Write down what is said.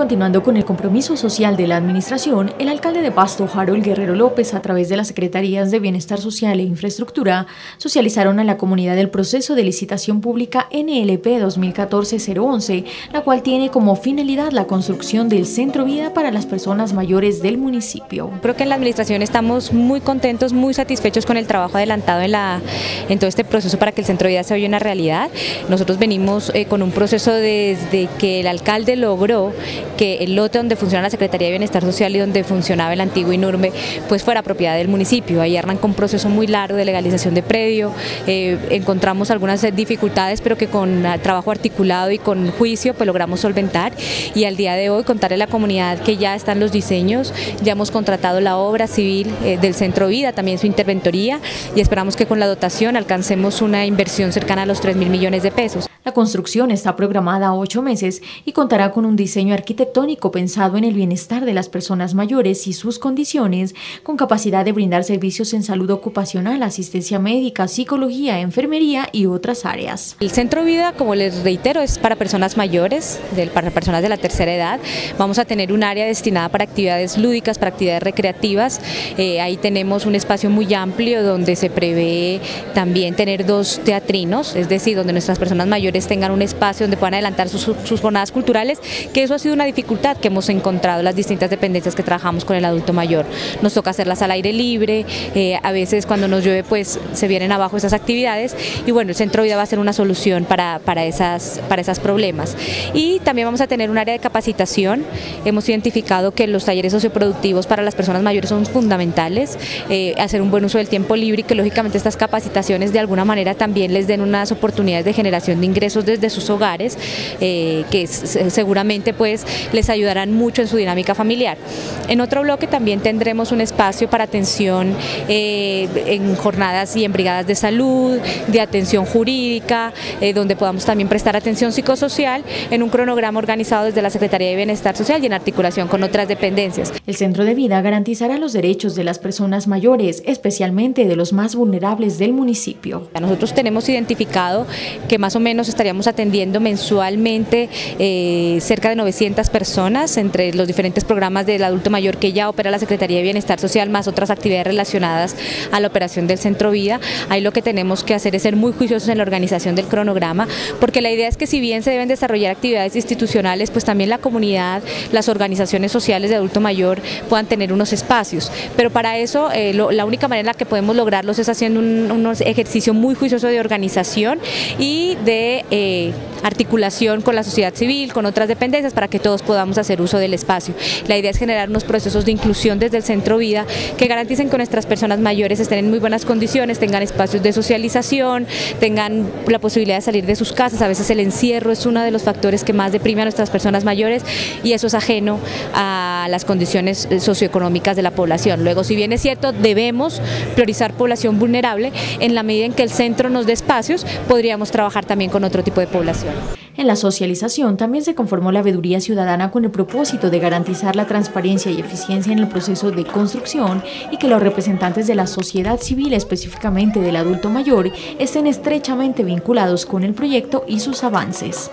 Continuando con el compromiso social de la administración, el alcalde de Pasto, Harold Guerrero López, a través de las Secretarías de Bienestar Social e Infraestructura, socializaron a la comunidad el proceso de licitación pública NLP 2014-011, la cual tiene como finalidad la construcción del centro vida para las personas mayores del municipio. Creo que en la administración estamos muy contentos, muy satisfechos con el trabajo adelantado en, todo este proceso para que el centro vida se vaya una realidad. Nosotros venimos eh, con un proceso desde que el alcalde logró que el lote donde funciona la Secretaría de Bienestar Social y donde funcionaba el antiguo INURME pues fuera propiedad del municipio. Ahí arrancó un proceso muy largo de legalización de predio, eh, encontramos algunas dificultades pero que con trabajo articulado y con juicio pues logramos solventar y al día de hoy contarle a la comunidad que ya están los diseños, ya hemos contratado la obra civil eh, del Centro Vida, también su interventoría y esperamos que con la dotación alcancemos una inversión cercana a los 3 mil millones de pesos. La construcción está programada a ocho meses y contará con un diseño arquitectónico pensado en el bienestar de las personas mayores y sus condiciones, con capacidad de brindar servicios en salud ocupacional, asistencia médica, psicología, enfermería y otras áreas. El Centro Vida, como les reitero, es para personas mayores, para personas de la tercera edad. Vamos a tener un área destinada para actividades lúdicas, para actividades recreativas. Eh, ahí tenemos un espacio muy amplio donde se prevé también tener dos teatrinos, es decir, donde nuestras personas mayores tengan un espacio donde puedan adelantar sus, jornadas culturales, que eso ha sido una dificultad que hemos encontrado las distintas dependencias que trabajamos con el adulto mayor. Nos toca hacerlas al aire libre, eh, a veces cuando nos llueve pues se vienen abajo esas actividades y bueno, el Centro Vida va a ser una solución para, para, esas, para esas problemas. Y también vamos a tener un área de capacitación, hemos identificado que los talleres socioproductivos para las personas mayores son fundamentales, eh, hacer un buen uso del tiempo libre y que lógicamente estas capacitaciones de alguna manera también les den unas oportunidades de generación de ingresos desde sus hogares, eh, que seguramente pues les ayudarán mucho en su dinámica familiar. En otro bloque también tendremos un espacio para atención eh, en jornadas y en brigadas de salud, de atención jurídica, eh, donde podamos también prestar atención psicosocial en un cronograma organizado desde la Secretaría de Bienestar Social y en articulación con otras dependencias. El Centro de Vida garantizará los derechos de las personas mayores, especialmente de los más vulnerables del municipio. Nosotros tenemos identificado que más o menos estaríamos atendiendo mensualmente eh, cerca de 900 personas entre los diferentes programas del adulto mayor que ya opera la Secretaría de Bienestar Social más otras actividades relacionadas a la operación del Centro Vida. Ahí lo que tenemos que hacer es ser muy juiciosos en la organización del cronograma porque la idea es que si bien se deben desarrollar actividades institucionales, pues también la comunidad, las organizaciones sociales de adulto mayor puedan tener unos espacios. Pero para eso eh, la única manera en la que podemos lograrlos es haciendo un, un ejercicio muy juicioso de organización y de eh, articulación con la sociedad civil, con otras dependencias, para que todos podamos hacer uso del espacio. La idea es generar unos procesos de inclusión desde el centro vida que garanticen que nuestras personas mayores estén en muy buenas condiciones, tengan espacios de socialización, tengan la posibilidad de salir de sus casas. A veces el encierro es uno de los factores que más deprime a nuestras personas mayores y eso es ajeno a las condiciones eh, socioeconómicas de la población. Luego, si bien es cierto, debemos priorizar población vulnerable, en la medida en que el centro nos dé espacios, podríamos trabajar también con otro tipo de población. En la socialización también se conformó la veeduría ciudadana con el propósito de garantizar la transparencia y eficiencia en el proceso de construcción y que los representantes de la sociedad civil, específicamente del adulto mayor, estén estrechamente vinculados con el proyecto y sus avances.